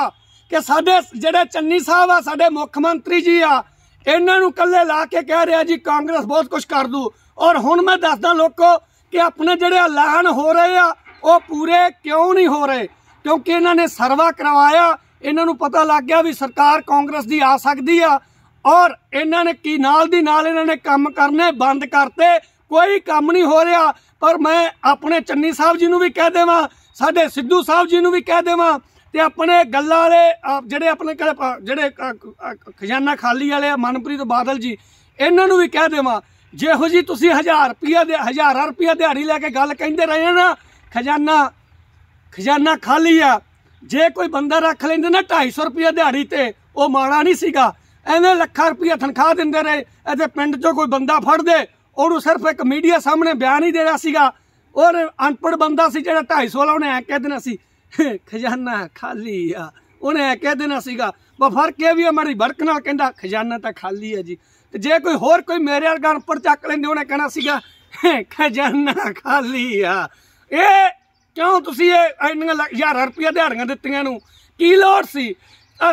A: ਕਿ ਸਾਡੇ ਜਿਹੜੇ ਚੰਨੀ ਸਾਹਿਬ ਆ, ਸਾਡੇ ਮੁੱਖ ਮੰਤਰੀ ਜੀ ਆ, ਇਹਨਾਂ ਨੂੰ ਕੱਲੇ ਲਾ ਕੇ ਕਹਿ ਰਿਹਾ ਜੀ, ਕਾਂਗਰਸ ਬਹੁਤ ਕੁਝ ਕਰ ਦੂ। ਔਰ ਹੁਣ ਮੈਂ ਦੱਸਦਾ ਲੋਕੋ ਕਿ ਆਪਣੇ ਜਿਹੜੇ ਐਲਾਨ ਹੋ ਰਹੇ ਆ, ਉਹ ਪੂਰੇ ਕਿਉਂ ਨਹੀਂ ਹੋ ਰਹੇ? ਕਿਉਂਕਿ ਇਹਨਾਂ ਨੇ ਸਰਵਾ ਕਰਵਾਇਆ ਇਹਨਾਂ ਨੂੰ ਪਤਾ ਲੱਗ ਗਿਆ ਵੀ ਸਰਕਾਰ ਕਾਂਗਰਸ ਦੀ ਆ ਸਕਦੀ ਆ ਔਰ ਇਹਨਾਂ ਨੇ ਕੀ ਨਾਲ ਦੀ ਨਾਲ ਇਹਨਾਂ ਨੇ ਕੰਮ ਕਰਨੇ ਬੰਦ ਕਰਤੇ ਕੋਈ ਕੰਮ ਨਹੀਂ ਹੋ ਰਿਹਾ। ਪਰ ਮੈਂ ਆਪਣੇ ਚੰਨੀ ਸਾਹਿਬ ਜੀ ਨੂੰ ਵੀ ਕਹਿ ਦੇਵਾਂ ਸਾਡੇ ਸਿੱਧੂ ਸਾਹਿਬ ਜੀ ਨੂੰ ਵੀ ਕਹਿ ਦੇਵਾਂ ਤੇ ਆਪਣੇ ਗੱਲਾਂ ਵਾਲੇ ਜਿਹੜੇ ਆਪਣੇ ਜਿਹੜੇ ਖਜ਼ਾਨਾ ਖਾਲੀ ਵਾਲੇ ਆ, ਮਨਪ੍ਰੀਤ ਬਾਦਲ ਜੀ ਇਹਨਾਂ ਨੂੰ ਵੀ ਕਹਿ ਦੇਵਾਂ ਜਿਹੋ ਜੀ ਤੁਸੀਂ 1000 ਰੁਪਿਆ ਦੇ ਹਜ਼ਾਰਾਂ ਰੁਪਿਆ ਦਿਹਾੜੀ ਲੈ ਕੇ ਗੱਲ ਕਹਿੰਦੇ ਰਹੇ ਆ ਨਾ ਖਜ਼ਾਨਾ ਖਜ਼ਾਨਾ ਖਾਲੀ ਆ। ਜੇ ਕੋਈ ਬੰਦਾ ਰੱਖ ਲੈਂਦੇ ਨਾ 250 ਰੁਪਏ ਦਿਹਾੜੀ ਤੇ, ਉਹ ਮਾੜਾ ਨਹੀਂ ਸੀਗਾ। ਐਵੇਂ ਲੱਖਾਂ ਰੁਪਏ ਤਨਖਾਹ ਦਿੰਦੇ ਰਹੇ ਇੱਥੇ ਪਿੰਡ 'ਚੋਂ ਕੋਈ ਬੰਦਾ ਫੜਦੇ ਉਹਨੂੰ ਸਿਰਫ ਇੱਕ ਮੀਡੀਆ ਸਾਹਮਣੇ ਬਿਆਨ ਹੀ ਦੇਣਾ ਸੀਗਾ। ਔਰ ਅਨਪੜ ਬੰਦਾ ਸੀ ਜਿਹੜਾ 250 ਵਾਲਾ, ਉਹਨੇ ਐ ਕਹਿ ਦੇਣਾ ਸੀ ਖਜ਼ਾਨਾ ਖਾਲੀ ਆ। ਉਹਨੇ ਐ ਕਹਿ ਦੇਣਾ ਸੀਗਾ। ਬਾ ਫ਼ਰਕ ਇਹ ਵੀ ਆ, ਮਾੜੀ ਭੜਕ ਨਾਲ ਕਹਿੰਦਾ, ਖਜ਼ਾਨਾ ਤਾਂ ਖਾਲੀ ਹੈ ਜੀ। ਤੇ ਜੇ ਕੋਈ ਹੋਰ ਕੋਈ ਮੇਰੇ ਵਰਗਾ ਅਨਪੜ ਚੱਕ ਲੈਂਦੇ, ਉਹਨੇ ਕਹਿਣਾ ਸੀਗਾ ਖਜ਼ਾਨਾ ਖਾਲੀ ਆ। ਇਹ ਕਿਉਂ ਤੁਸੀਂ ਇਹ ਇੰਨੀਆਂ ਲੱਖ- ਹਜ਼ਾਰਾਂ ਰੁਪਏ ਦਿਹਾੜੀਆਂ ਦਿੱਤੀਆਂ ਨੂੰ? ਕੀ ਲੋੜ ਸੀ?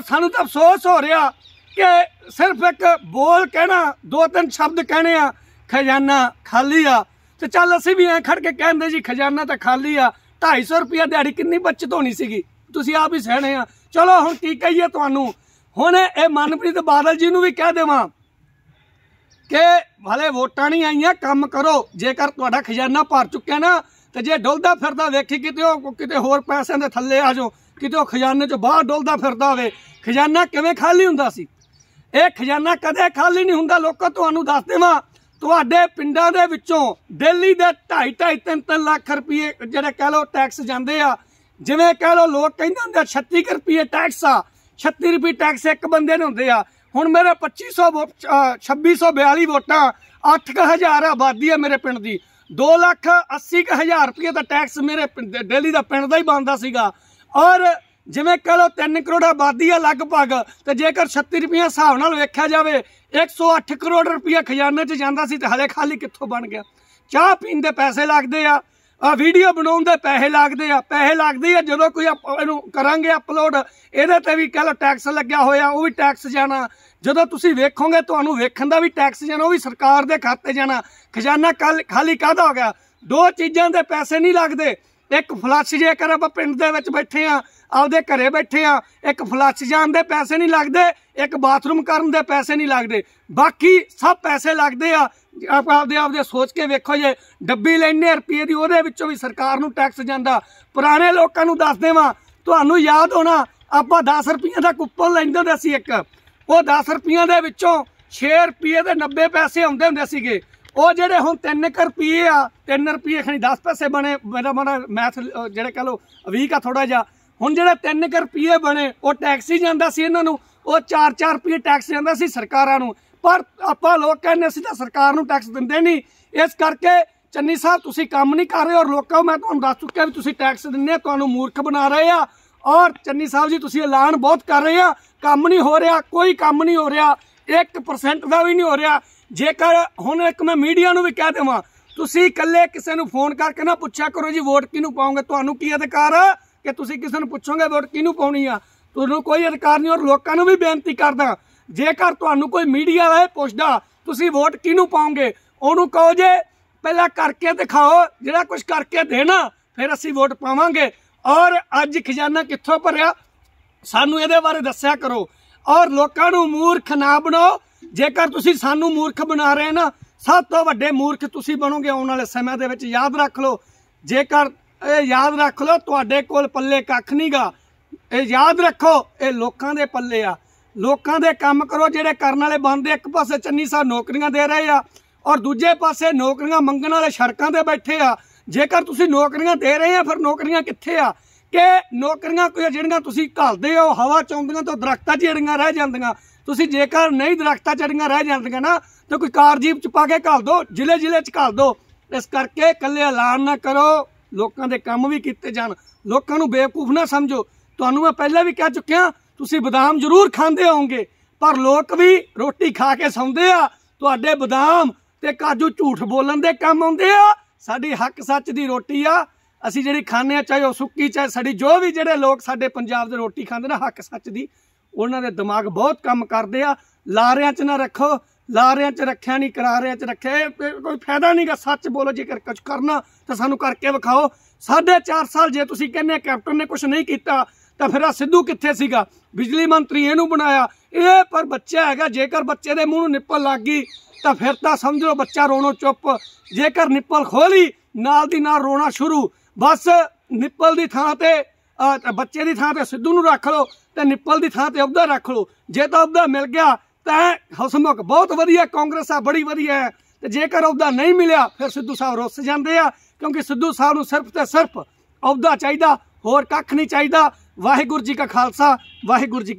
A: ਸਾਨੂੰ ਤਾਂ ਅਫਸੋਸ ਹੋ ਰਿਹਾ ਕਿ ਸਿਰਫ ਇੱਕ ਬੋਲ ਕਹਿਣਾ, ਦੋ ਤਿੰਨ ਸ਼ਬਦ ਕਹਿਣੇ ਆ, ਖਜ਼ਾਨਾ ਖਾਲੀ ਆ। ਤੇ ਚੱਲ ਅਸੀਂ ਵੀ ਐ ਖੜ ਕੇ ਕਹਿੰਦੇ ਜੀ, ਖਜ਼ਾਨਾ ਤਾਂ ਖਾਲੀ ਆ 250 ਰੁਪਏ ਦਿਹਾੜੀ ਕਿੰਨੀ ਬਚਤ ਹੋਣੀ ਸੀਗੀ? ਤੁਸੀਂ ਆਪ ਹੀ ਸਹਿਣੇ ਆ। ਚਲੋ ਹੁਣ ਕੀ ਕਹੀਏ ਤੁਹਾਨੂੰ? ਹੁਣ ਇਹ ਮਨਪ੍ਰੀਤ ਬਾਦਲ ਜੀ ਨੂੰ ਵੀ ਕਹਿ ਦੇਵਾਂ ਕਿ ਭਲੇ ਵੋਟਾਂ ਨਹੀਂ ਆਈਆਂ, ਕੰਮ ਕਰੋ। ਜੇਕਰ ਤੁਹਾਡਾ ਖਜ਼ਾਨਾ ਭਰ ਚੁੱਕਿਆ ਨਾ ਤੇ ਜੇ ਡੁੱਲਦਾ ਫਿਰਦਾ ਵੇਖੀ ਕਿਤੇ ਉਹ ਕਿਤੇ ਹੋਰ ਪੈਸਿਆਂ ਦੇ ਥੱਲੇ ਆ ਜਾਓ, ਕਿਤੇ ਉਹ ਖਜ਼ਾਨੇ ਚੋਂ ਬਾਹਰ ਡੁੱਲਦਾ ਫਿਰਦਾ ਹੋਵੇ ਖਜ਼ਾਨਾ ਕਿਵੇਂ ਖਾਲੀ ਹੁੰਦਾ ਸੀ? ਇਹ ਖਜ਼ਾਨਾ ਕਦੇ ਖਾਲੀ ਨਹੀਂ ਹੁੰਦਾ, ਲੋਕੋ ਤੁਹਾਨੂੰ ਦੱਸ ਦੇਵਾਂ। ਤੁਹਾਡੇ ਪਿੰਡਾਂ ਦੇ ਵਿੱਚੋਂ ਦਿੱਲੀ ਦੇ 2.5 2.5 3 ਲੱਖ ਰੁਪਏ ਜਿਹੜੇ ਕਹਿ ਲਓ ਟੈਕਸ ਜਾਂਦੇ ਆ, ਜਿਵੇਂ ਕਹਿ ਲਓ ਲੋਕ ਕਹਿੰਦੇ ਹੁੰਦੇ ਆ 36 ਕੁ ਰੁਪਏ ਟੈਕਸ ਆ 36 ਰੁਪਏ ਟੈਕਸ ਇੱਕ ਬੰਦੇ ਨੂੰ ਹੁੰਦੇ ਆ। ਹੁਣ ਮੇਰੇ 2500 ਵੋ- ਅਹ 2642 ਵੋਟਾਂ 8000 ਆਬਾਦੀ ਆ ਮੇਰੇ ਪਿੰਡ ਦੀ। 2 ਲੱਖ 80 ਕੁ ਹਜ਼ਾਰ ਰੁਪਏ ਦਾ ਟੈਕਸ ਮੇਰੇ ਪਿੰਡ ਦੇ- ਦਿੱਲੀ ਦਾ ਪਿੰਡ ਦਾ ਹੀ ਬਣਦਾ ਸੀਗਾ। ਔਰ ਜਿਵੇਂ ਕਹ ਲਓ 3 ਕਰੋੜ ਆਬਾਦੀ ਆ ਲਗਭਗ, ਤੇ ਜੇਕਰ 36 ਰੁਪਏ ਹਿਸਾਬ ਨਾਲ ਵੇਖਿਆ ਜਾਵੇ 108 ਕਰੋੜ ਰੁਪਏ ਖਜ਼ਾਨੇ 'ਚ ਜਾਂਦਾ ਸੀ ਤੇ ਹਲੇ ਖਾਲੀ ਕਿੱਥੋਂ ਬਣ ਗਿਆ? ਚਾਹ ਪੀਣ ਦੇ ਪੈਸੇ ਲੱਗਦੇ ਆ ਆ ਵੀਡੀਓ ਬਣਾਉਣ ਦੇ ਪੈਸੇ ਲੱਗਦੇ ਆ, ਪੈਸੇ ਲੱਗਦੇ ਆ, ਜਦੋਂ ਕੋਈ ਅਪ- ਇਹਨੂੰ ਕਰਾਂਗੇ ਅਪਲੋਡ ਇਹਦੇ ਤੇ ਵੀ ਕਹ ਲਓ ਟੈਕਸ ਲੱਗਿਆ ਹੋਇਆ, ਉਹ ਵੀ ਟੈਕਸ ਜਾਣਾ। ਜਦੋਂ ਤੁਸੀਂ ਵੇਖੋਗੇ, ਤੁਹਾਨੂੰ ਵੇਖਣ ਦਾ ਵੀ ਟੈਕਸ ਜਾਣਾ, ਉਹ ਵੀ ਸਰਕਾਰ ਦੇ ਖਾਤੇ ਜਾਣਾ। ਖਜ਼ਾਨਾ ਕੱਲ ਖਾਲੀ ਕਾਹਦਾ ਹੋ ਗਿਆ? ਦੋ ਚੀਜ਼ਾਂ ਦੇ ਪੈਸੇ ਨਹੀਂ ਲੱਗਦੇ। ਇੱਕ ਫਲੱਸ਼ ਜੇਕਰ ਆਪਾਂ ਪਿੰਡ ਦੇ ਵਿੱਚ ਬੈਠੇ ਆ, ਆਪਦੇ ਘਰੇ ਬੈਠੇ ਆ, ਇੱਕ ਫਲੱਸ਼ ਜਾਣ ਦੇ ਪੈਸੇ ਨਹੀਂ ਲੱਗਦੇ, ਇੱਕ ਬਾਥਰੂਮ ਕਰਨ ਦੇ ਪੈਸੇ ਨਹੀਂ ਲੱਗਦੇ। ਬਾਕੀ ਸਭ ਪੈਸੇ ਲੱਗਦੇ ਆ। ਆਪ ਆਪਦੇ ਆਪਦੇ ਸੋਚ ਕੇ ਵੇਖੋ ਜੇ, ਡੱਬੀ ਲੈਣੇ ਰੁਪਏ ਦੀ, ਉਹਦੇ ਵਿੱਚੋਂ ਵੀ ਸਰਕਾਰ ਨੂੰ ਟੈਕਸ ਜਾਂਦਾ। ਪੁਰਾਣੇ ਲੋਕਾਂ ਨੂੰ ਦੱਸ ਦੇਵਾਂ, ਤੁਹਾਨੂੰ ਯਾਦ ਹੋਣਾ, ਆਪਾਂ 10 ਰੁਪਏ ਦਾ ਕੁੱਪਨ ਲੈਂਦੇ ਹੁੰਦੇ ਸੀ ਇੱਕ। ਉਹ 10 ਰੁਪਈਆਂ ਦੇ ਵਿੱਚੋਂ 6 ਰੁਪਏ ਦੇ 90 ਪੈਸੇ ਆਉਂਦੇ ਹੁੰਦੇ ਸੀਗੇ। ਉਹ ਜਿਹੜੇ ਹੁਣ 3 ਰੁਪਏ ਆ 3 ਰੁਪਏ ਖਣੀ 10 ਪੈਸੇ ਬਣੇ, ਮੇਰਾ ਮਾੜਾ ਮੈਥ ਜਿਹੜੇ ਕਹ ਲੋ ਵੀਕ ਆ ਥੋੜਾ ਜਿਹਾ। ਹੁਣ ਜਿਹੜੇ 3 ਰੁਪਏ ਬਣੇ, ਉਹ ਟੈਕਸ ਹੀ ਜਾਂਦਾ ਸੀ ਇਹਨਾਂ ਨੂੰ। ਉਹ 4-4 ਰੁਪਏ ਟੈਕਸ ਜਾਂਦਾ ਸੀ ਸਰਕਾਰਾਂ ਨੂੰ। ਪਰ ਆਪਾਂ ਲੋਕ ਕਹਿੰਦੇ ਸੀ ਤਾਂ ਸਰਕਾਰ ਨੂੰ ਟੈਕਸ ਦਿੰਦੇ ਨਹੀਂ। ਇਸ ਕਰਕੇ ਚੰਨੀ ਸਾਹਿਬ, ਤੁਸੀਂ ਕੰਮ ਨਹੀਂ ਕਰ ਰਹੇ ਔਰ ਲੋਕਾਂ, ਮੈਂ ਤੁਹਾਨੂੰ ਦੱਸ ਚੁੱਕਿਆ ਵੀ ਤੁਸੀਂ ਟੈਕਸ ਦਿੰਦੇ ਆ ਤੁਹਾਨੂੰ ਮੂਰਖ ਬਣਾ ਰਹੇ ਆ। ਔਰ ਚੰਨੀ ਸਾਹਿਬ ਜੀ, ਤੁਸੀਂ ਐਲਾਨ ਬਹੁਤ ਕਰ ਰਹੇ ਆ। ਕੰਮ ਨਹੀਂ ਹੋ ਰਿਹਾ, ਕੋਈ ਕੰਮ ਨਹੀਂ ਹੋ ਰਿਹਾ 1% ਦਾ ਵੀ ਨਹੀਂ ਹੋ ਰਿਹਾ। ਜੇਕਰ ਹੁਣ ਇੱਕ ਮੈਂ ਮੀਡੀਆ ਨੂੰ ਵੀ ਕਹਿ ਦੇਵਾਂ, ਤੁਸੀਂ ਇਕੱਲੇ ਕਿਸੇ ਨੂੰ ਫੋਨ ਕਰਕੇ ਨਾ ਪੁੱਛਿਆ ਕਰੋ ਜੀ, ਵੋਟ ਕਿਹਨੂੰ ਪਾਉਂਗੇ ਤੁਹਾਨੂੰ ਕੀ ਅਧਿਕਾਰ ਆ ਕਿ ਤੁਸੀਂ ਕਿਸੇ ਨੂੰ ਪੁੱਛੋਗੇ ਵੋਟ ਕਿਹਨੂੰ ਪਾਉਣੀ ਆ? ਤੁਹਾਨੂੰ ਕੋਈ ਅਧਿਕਾਰ ਨਹੀਂ ਔਰ ਲੋਕਾਂ ਨੂੰ ਵੀ ਬੇਨਤੀ ਕਰਦਾ, ਜੇਕਰ ਤੁਹਾਨੂੰ ਕੋਈ ਮੀਡੀਆ ਵਾਲੇ ਪੁੱਛਦਾ, ਤੁਸੀਂ ਵੋਟ ਕਿਹਨੂੰ ਪਾਉਂਗੇ ਉਹਨੂੰ ਕਹੋ ਜੇ, ਪਹਿਲਾਂ ਕਰਕੇ ਦਿਖਾਓ, ਜਿਹੜਾ ਕੁਝ ਕਰਕੇ ਦੇਣਾ, ਫਿਰ ਅਸੀਂ ਵੋਟ ਪਾਵਾਂਗੇ। ਔਰ ਅੱਜ ਖਜ਼ਾਨਾ ਕਿੱਥੋਂ ਭਰਿਆ? ਸਾਨੂੰ ਇਹਦੇ ਬਾਰੇ ਦੱਸਿਆ ਕਰੋ। ਔਰ ਲੋਕਾਂ ਨੂੰ ਮੂਰਖ ਨਾ ਬਣਾਓ। ਜੇਕਰ ਤੁਸੀਂ ਸਾਨੂੰ ਮੂਰਖ ਬਣਾ ਰਹੇ ਨਾ, ਸਭ ਤੋਂ ਵੱਡੇ ਮੂਰਖ ਤੁਸੀਂ ਬਣੋਗੇ ਆਉਣ ਵਾਲੇ ਸਮੇਂ ਦੇ ਵਿੱਚ। ਯਾਦ ਰੱਖ ਲਓ, ਜੇਕਰ ਇਹ ਯਾਦ ਰੱਖ ਲਓ, ਤੁਹਾਡੇ ਕੋਲ ਪੱਲੇ ਕੱਖ ਨਹੀਂਗਾ ਇਹ ਯਾਦ ਰੱਖੋ, ਇਹ ਲੋਕਾਂ ਦੇ ਪੱਲੇ ਆ। ਲੋਕਾਂ ਦੇ ਕੰਮ ਕਰੋ, ਜਿਹੜੇ ਕਰਨ ਵਾਲੇ ਬੰਦੇ ਇੱਕ ਪਾਸੇ ਚੰਨੀ ਸਾਹਿਬ ਨੌਕਰੀਆਂ ਦੇ ਰਹੇ ਆ, ਔਰ ਦੂਜੇ ਪਾਸੇ ਨੌਕਰੀਆਂ ਮੰਗਣ ਵਾਲੇ ਸੜਕਾਂ ਤੇ ਬੈਠੇ ਆ। ਜੇਕਰ ਤੁਸੀਂ ਨੌਕਰੀਆਂ ਦੇ ਰਹੇ ਆ, ਫਿਰ ਨੌਕਰੀਆਂ ਕਿੱਥੇ ਆ? ਕਿ ਨੌਕਰੀਆਂ ਕੋਈ ਜਿਹੜੀਆਂ ਤੁਸੀਂ ਘਾਲਦੇ ਹੋ, ਹਵਾ ਚਾਉਂਦੀਆਂ ਤਾਂ ਦਰਖਤਾਂ 'ਚ ਜਿਹੜੀਆਂ ਰਹਿ ਜਾਂਦੀਆਂ। ਤੁਸੀਂ ਜੇਕਰ ਨਹੀਂ ਦਰਖਤਾਂ 'ਚ ਜਿਹੜੀਆਂ ਰਹਿ ਜਾਂਦੀਆਂ ਨਾ, ਤਾਂ ਕੋਈ ਕਾਰ ਜੀਪ 'ਚ ਪਾ ਕੇ ਘਾਲ ਦਿਓ ਜ਼ਿਲ੍ਹੇ ਜ਼ਿਲ੍ਹੇ 'ਚ ਘਾਲ ਦਿਓ ਇਸ ਕਰਕੇ ਇਕੱਲੇ ਐਲਾਨ ਨਾ ਕਰੋ, ਲੋਕਾਂ ਦੇ ਕੰਮ ਵੀ ਕੀਤੇ ਜਾਣ। ਲੋਕਾਂ ਨੂੰ ਬੇਵਕੂਫ ਨਾ ਸਮਝੋ। ਤੁਹਾਨੂੰ ਮੈਂ ਪਹਿਲਾਂ ਵੀ ਕਹਿ ਚੁੱਕਿਆ, ਤੁਸੀਂ ਬਦਾਮ ਜ਼ਰੂਰ ਖਾਂਦੇ ਹੋਵੋਗੇ, ਪਰ ਲੋਕ ਵੀ ਰੋਟੀ ਖਾ ਕੇ ਸੌਂਦੇ ਆ। ਤੁਹਾਡੇ ਬਦਾਮ ਤੇ ਕਾਜੂ ਝੂਠ ਬੋਲਣ ਦੇ ਕੰਮ ਆਉਂਦੇ ਆ। ਸਾਡੀ ਹੱਕ ਸੱਚ ਦੀ ਰੋਟੀ ਆ। ਅਸੀਂ ਜਿਹੜੀ ਖਾਂਦੇ ਆ ਚਾਹੇ ਉਹ ਸੁੱਕੀ, ਚਾਹੇ ਸੜੀ, ਜੋ ਵੀ ਜਿਹੜੇ ਲੋਕ ਸਾਡੇ ਪੰਜਾਬ ਦੇ ਰੋਟੀ ਖਾਂਦੇ ਨਾ, ਹੱਕ ਸੱਚ ਦੀ, ਉਹਨਾਂ ਦੇ ਦਿਮਾਗ ਬਹੁਤ ਕੰਮ ਕਰਦੇ ਆ। ਲਾਰਿਆਂ 'ਚ ਨਾ ਰੱਖੋ, ਲਾਰਿਆਂ 'ਚ ਰੱਖਿਆ ਨਹੀਂ ਕਰਾਰਿਆਂ 'ਚ ਰੱਖਿਆ। ਇਹ ਕੋਈ ਕੋਈ ਫਾਇਦਾ ਨਹੀਂਗਾ ਸੱਚ ਬੋਲੋ, ਜੇਕਰ ਕੁਝ ਕਰਨਾ, ਤਾਂ ਸਾਨੂੰ ਕਰਕੇ ਵਿਖਾਓ। ਸਾਢੇ ਚਾਰ ਸਾਲ ਜੇ ਤੁਸੀਂ ਕਹਿੰਦੇ ਕੈਪਟਨ ਨੇ ਕੁਝ ਨਹੀਂ ਕੀਤਾ, ਤਾਂ ਫਿਰ ਆ ਸਿੱਧੂ ਕਿੱਥੇ ਸੀਗਾ? ਬਿਜਲੀ ਮੰਤਰੀ ਇਹਨੂੰ ਬਣਾਇਆ। ਇਹ ਪਰ ਬੱਚਾ ਹੈਗਾ, ਜੇਕਰ ਬੱਚੇ ਦੇ ਮੂੰਹ ਨੂੰ ਨਿੱਪਲ ਲੱਗ ਗਈ, ਤਾਂ ਫਿਰ ਤਾਂ ਸਮਝੋ ਬੱਚਾ ਰੋਣੋ ਚੁੱਪ। ਜੇਕਰ ਨਿੱਪਲ ਖੋਲੀ ਨਾਲ ਦੀ ਨਾਲ ਰੋਣਾ ਸ਼ੁਰੂ। ਬਸ ਨਿੱਪਲ ਦੀ ਥਾਂ ਤੇ ਬੱਚੇ ਦੀ ਥਾਂ ਤੇ ਸਿੱਧੂ ਨੂੰ ਰੱਖ ਲਓ ਤੇ ਨਿੱਪਲ ਦੀ ਥਾਂ ਤੇ ਅਬਦਾ ਰੱਖ ਲਓ। ਜੇ ਤਾਂ ਅਬਦਾ ਮਿਲ ਗਿਆ, ਤਾਂ ਹਸਮੁਖ। ਬਹੁਤ ਵਧੀਆ, ਕਾਂਗਰਸ ਆ ਬੜੀ ਵਧੀਆ ਹੈ। ਤੇ ਜੇਕਰ ਅਹੁਦਾ ਨਹੀਂ ਮਿਲਿਆ, ਫਿਰ ਸਿੱਧੂ ਸਾਹਿਬ ਰੁੱਸ ਜਾਂਦੇ ਆ, ਕਿਉਂਕਿ ਸਿੱਧੂ ਸਾਹਿਬ ਨੂੰ ਸਿਰਫ ਤੇ ਸਿਰਫ ਅਹੁਦਾ ਚਾਹੀਦਾ, ਹੋਰ ਕੱਖ ਨਹੀਂ ਚਾਹੀਦਾ। ਵਾਹਿਗੁਰੂ ਜੀ ਕਾ ਖਾਲਸਾ, ਵਾਹਿਗੁਰੂ ਜੀ ਕੀ